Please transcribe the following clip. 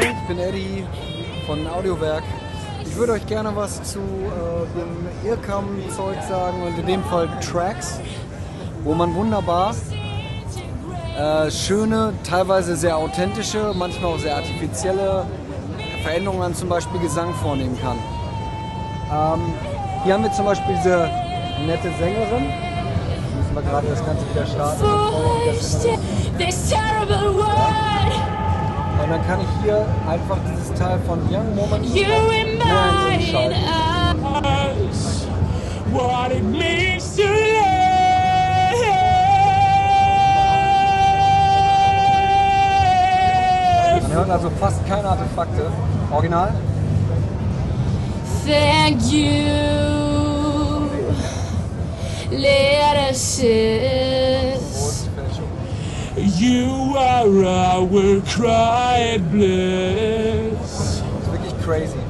Ich bin Eddie von Audiowerk. Ich würde euch gerne was zu äh, dem Earcam-Zeug sagen und in dem Fall Tracks, wo man wunderbar äh, schöne, teilweise sehr authentische, manchmal auch sehr artifizielle Veränderungen an zum Beispiel Gesang vornehmen kann. Ähm, hier haben wir zum Beispiel diese nette Sängerin. Müssen wir gerade das Ganze wieder starten. Und dann kann ich hier einfach dieses Teil von Young Moment you schalten. remind us what it means to live. Man hört also fast keine Artefakte. Original. Thank you. Let us assist. You are our quiet bliss. Wirklich crazy.